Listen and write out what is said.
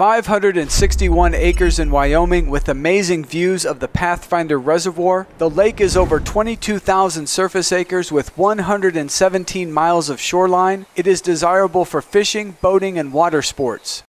561 acres in Wyoming with amazing views of the Pathfinder Reservoir. The lake is over 22,000 surface acres with 117 miles of shoreline. It is desirable for fishing, boating, and water sports.